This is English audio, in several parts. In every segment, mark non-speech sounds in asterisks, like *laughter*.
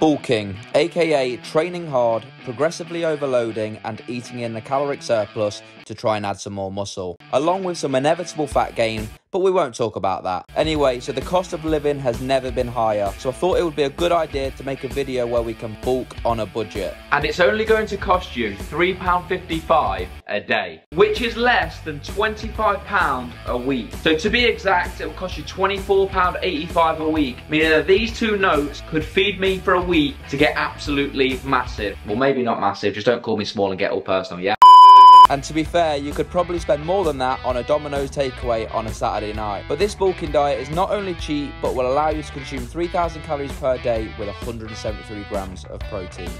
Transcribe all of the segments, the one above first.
Bulking, aka training hard, progressively overloading, and eating in a caloric surplus to try and add some more muscle, along with some inevitable fat gain, but we won't talk about that. Anyway, so the cost of living has never been higher, so I thought it would be a good idea to make a video where we can bulk on a budget. And it's only going to cost you £3.55 a day, which is less than £25 a week. So to be exact, it will cost you £24.85 a week, meaning that these two notes could feed me for a week to get absolutely massive. Well, maybe not massive, just don't call me small and get all personal, yeah? And to be fair, you could probably spend more than that on a Domino's takeaway on a Saturday night. But this bulking diet is not only cheap, but will allow you to consume 3,000 calories per day with 173 grams of protein.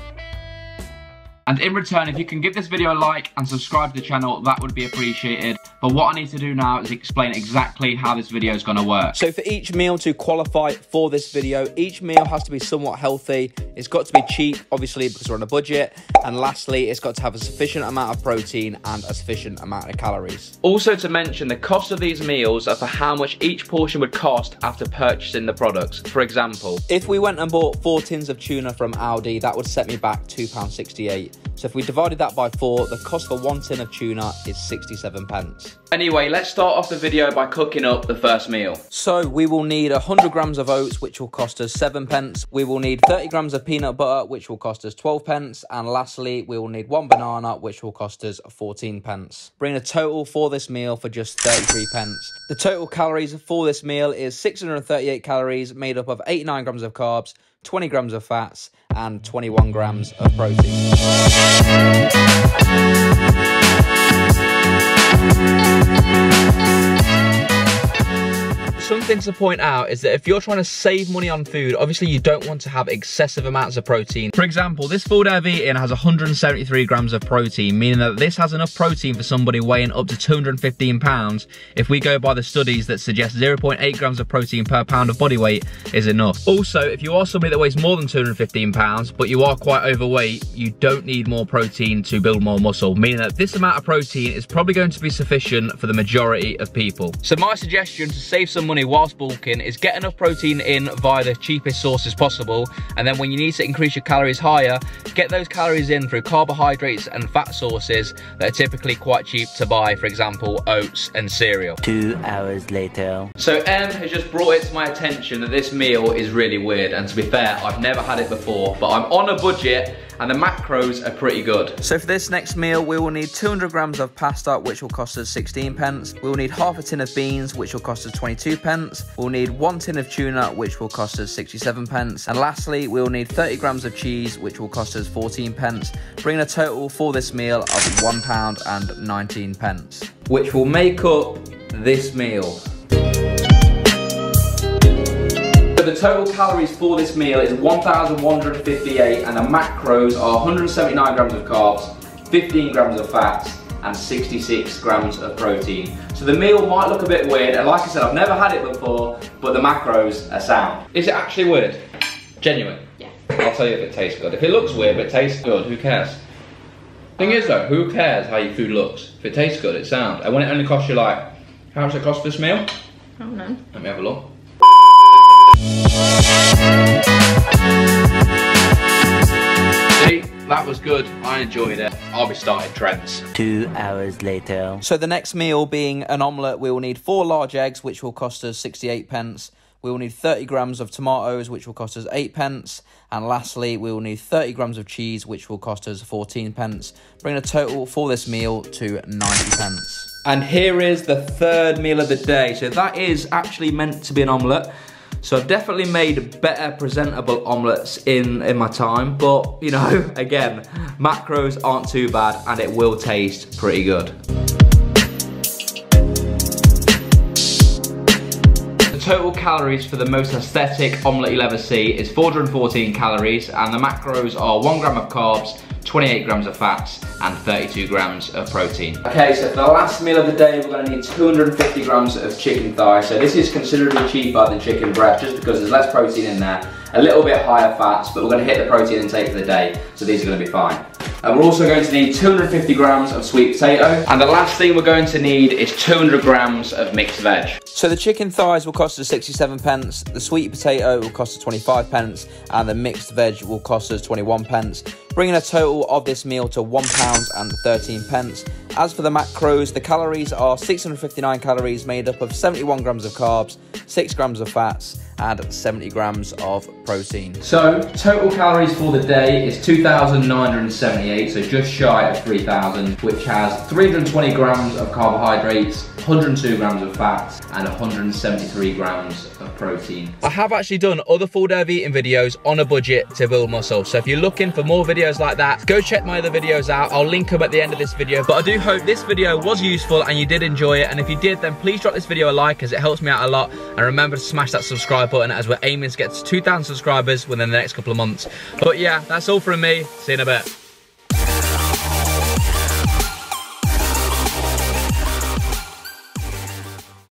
And in return, if you can give this video a like and subscribe to the channel, that would be appreciated. But what I need to do now is explain exactly how this video is going to work. So for each meal to qualify for this video, each meal has to be somewhat healthy. It's got to be cheap, obviously, because we're on a budget. And lastly, it's got to have a sufficient amount of protein and a sufficient amount of calories. Also to mention, the cost of these meals are for how much each portion would cost after purchasing the products. For example, if we went and bought four tins of tuna from Aldi, that would set me back £2.68. So if we divided that by four, the cost for one tin of tuna is 67 pence. Anyway, let's start off the video by cooking up the first meal. So we will need 100 grams of oats, which will cost us 7 pence. We will need 30 grams of peanut butter, which will cost us 12 pence. And lastly, we will need one banana, which will cost us 14 pence. Bring a total for this meal for just 33 pence. The total calories for this meal is 638 calories, made up of 89 grams of carbs, 20 grams of fats, and 21 grams of protein. Something to point out is that if you're trying to save money on food, obviously you don't want to have excessive amounts of protein. For example, this food I've eaten has 173 grams of protein, meaning that this has enough protein for somebody weighing up to 215 pounds. If we go by the studies that suggest 0.8 grams of protein per pound of body weight is enough. Also, if you are somebody that weighs more than 215 pounds, but you are quite overweight, you don't need more protein to build more muscle, meaning that this amount of protein is probably going to be sufficient for the majority of people. So my suggestion to save some money money whilst bulking is get enough protein in via the cheapest sources possible. And then when you need to increase your calories higher, get those calories in through carbohydrates and fat sources that are typically quite cheap to buy, for example, oats and cereal. Two hours later. So Em has just brought it to my attention that this meal is really weird. And to be fair, I've never had it before, but I'm on a budget and the macros are pretty good. So for this next meal, we will need 200 grams of pasta, which will cost us 16 pence. We will need half a tin of beans, which will cost us 22 pence. We'll need one tin of tuna, which will cost us 67 pence. And lastly, we will need 30 grams of cheese, which will cost us 14 pence, bringing a total for this meal of one pound and 19 pence. Which will make up this meal. So the total calories for this meal is 1,158 and the macros are 179 grams of carbs, 15 grams of fats and 66 grams of protein. So the meal might look a bit weird and like I said I've never had it before but the macros are sound. Is it actually weird? Genuine? Yeah. I'll tell you if it tastes good. If it looks weird but it tastes good, who cares? Thing is though, who cares how your food looks? If it tastes good, it's sound. And when it only costs you like, how much it cost this meal? I don't know. Let me have a look. See, that was good. I enjoyed it. I'll be starting trends. Two hours later. So the next meal being an omelette, we will need four large eggs, which will cost us 68 pence. We will need 30 grams of tomatoes, which will cost us 8 pence. And lastly, we will need 30 grams of cheese, which will cost us 14 pence, bringing a total for this meal to 90 pence. And here is the third meal of the day. So that is actually meant to be an omelette. So I've definitely made better presentable omelettes in, in my time, but you know, *laughs* again, macros aren't too bad and it will taste pretty good. The total calories for the most aesthetic omelette you'll ever see is 414 calories and the macros are one gram of carbs, 28 grams of fats and 32 grams of protein. Okay, so for the last meal of the day, we're gonna need 250 grams of chicken thigh. So this is considerably cheaper than chicken breast just because there's less protein in there, a little bit higher fats, but we're gonna hit the protein intake for the day, so these are gonna be fine. And we're also going to need 250 grams of sweet potato. And the last thing we're going to need is 200 grams of mixed veg. So the chicken thighs will cost us 67 pence, the sweet potato will cost us 25 pence, and the mixed veg will cost us 21 pence, bringing a total of this meal to £1 and 13 pence. As for the macros, the calories are 659 calories made up of 71 grams of carbs, 6 grams of fats, and 70 grams of protein. So, total calories for the day is 2,978, so just shy of 3,000, which has 320 grams of carbohydrates, 102 grams of fats, and 173 grams of protein. I have actually done other full day of eating videos on a budget to build muscle. So if you're looking for more videos like that, go check my other videos out. I'll link them at the end of this video. But I do hope this video was useful and you did enjoy it. And if you did, then please drop this video a like as it helps me out a lot. And remember to smash that subscribe button as we're aiming to get to 2,000 subscribers within the next couple of months. But yeah, that's all from me. See you in a bit.